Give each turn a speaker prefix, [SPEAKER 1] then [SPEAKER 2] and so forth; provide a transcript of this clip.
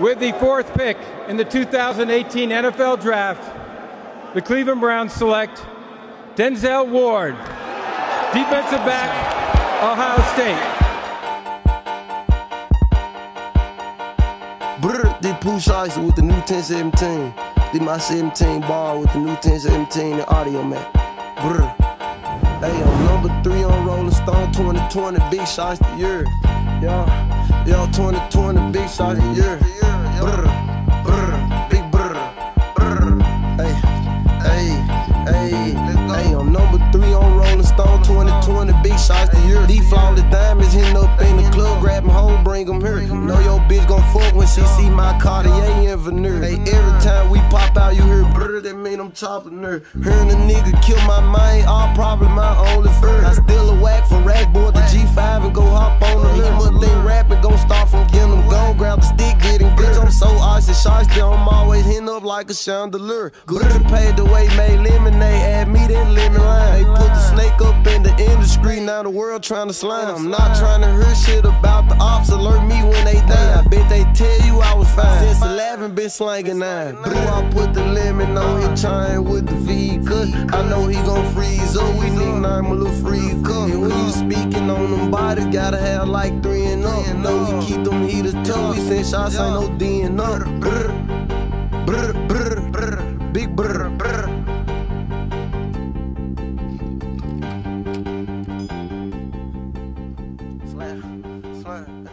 [SPEAKER 1] With the fourth pick in the 2018 NFL Draft, the Cleveland Browns select Denzel Ward, defensive back, Ohio State.
[SPEAKER 2] Brr, they push ice with the new 1017. Did my 17 ball with the new 1017 and audio man. Brr. Hey, I'm number three on Rolling Stone 2020, big shots the year. Yeah, yeah, 2020, big shots the year. Year. These flawless diamonds hitting up in the club, grabbing home, bring them here. Know your bitch gon' fuck when she see my Cartier in veneer. Hey, every time we pop out, you hear brr, that mean I'm chopping her. Hearing a nigga kill my mind, all probably my only fear. I still a whack for rack board the G5 and go hop on the He must think rapping gon' start from getting them gone, grab the stick, getting bitch. I'm so icy, shots there, I'm always hitting up like a chandelier. Good to pay the way, made lemonade, add me that lemon lime. Now the world trying to slime. I'm not trying to hear shit about the ops, alert me when they die. I bet they tell you I was fine. Since 11, been slanging nine. Blue, I put the lemon on his chain with the V cut. I know he gon' freeze up, we nickname a little free cup. And when you speaking on them bodies, gotta have like three and up. Know we keep them heaters tough, we send shots, ain't no D and up. my